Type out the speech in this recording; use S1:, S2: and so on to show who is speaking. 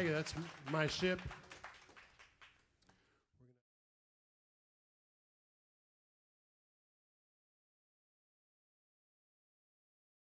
S1: Hey. That's my ship.